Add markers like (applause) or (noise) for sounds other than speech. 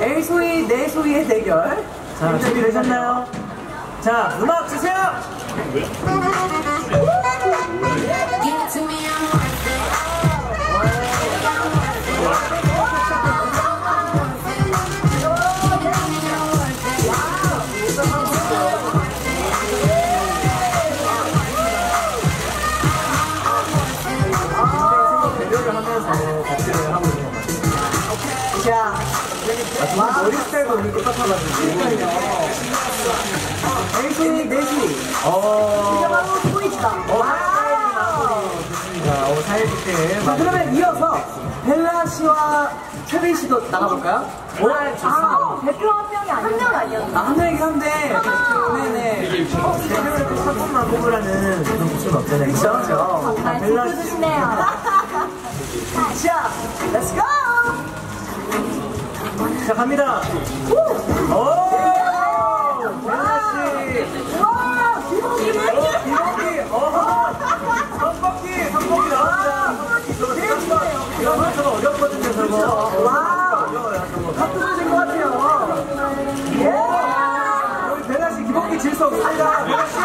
A소희, 내소희의 대결. 자, 준비되셨나요? 자, 음악 주세요! It. 생각 대결을 하면서 자, 아, 머리 스타일도 오늘 똑같아가지고. A소희, 내소희. 어. 바로 소이치다. 어, 좋습니다. 어, 사이드때. 자, 그러면 이어서 벨라 씨와 채빈 씨도 나가볼까요? 오, 좋습니다. 대표 한 명이 아니었나? 한명 아니었나? 아, 한 명이긴 한데, 네네. 대표를 또 사건만 뽑으라는 그런 구조는 없잖아요. 그죠? 그죠? 자, 벨라 씨. (laughs) 자, 렛츠 고! 자, 갑니다. 오! 씨. 와, 기복이 왜 이렇게 어, 기록이, 어, 선박기, 선박기 나왔다. 저거 생각보다, 이거 저거 어렵거든요, 저거. 와. 어려워요, 저거. 바쁘신 것 같아요. 우리 배나 씨 기복기 질 수 없습니다. 배나 씨.